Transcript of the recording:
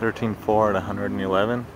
13.4 at 111